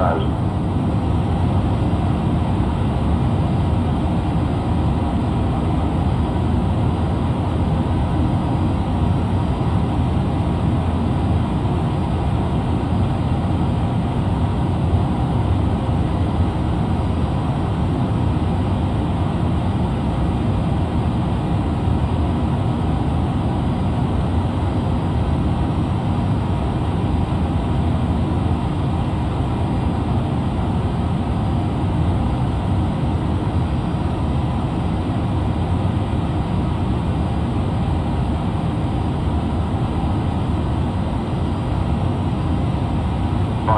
5,000.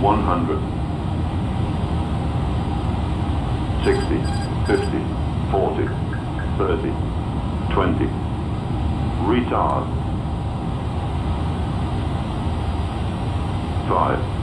One hundred. Sixty, fifty, forty, thirty, twenty. Retard. Five.